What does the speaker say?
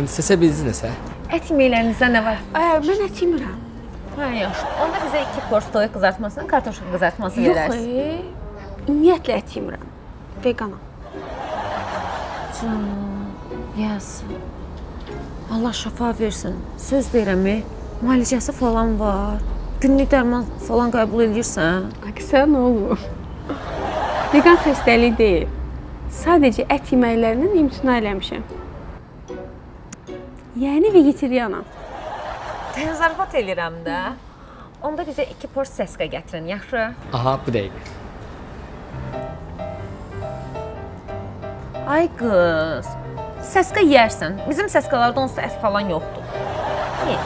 Bildinizsə? Ət yeməklərinizdə nə var? Ə, mən ət yemirəm. Hə, yaxşı. Onda bizə 2 pors toyuq qızartmasını, kartoşka qızartması Yox, verərsiniz. e, ümumiyyətlə ət yemirəm. Veganam. Yes. Allah şəfa versin. Söz deyirəm, müalicəsi falan var. Günlük dərman falan qəbul edirsən? Aksa nə olur? Vegan xəstəlik deyil. Sadəcə ət yeməklərindən imtina eləmişəm. Yəni vegetarianam. Təzərrüfat eləyirəm də. Onda bizə 2 pors səska gətirin, yaxşı? Aha, bu dəqiqə. Ay qız. Səska yeyərsən. Bizim səskalarda onsuz ət falan yoxdur. Ye.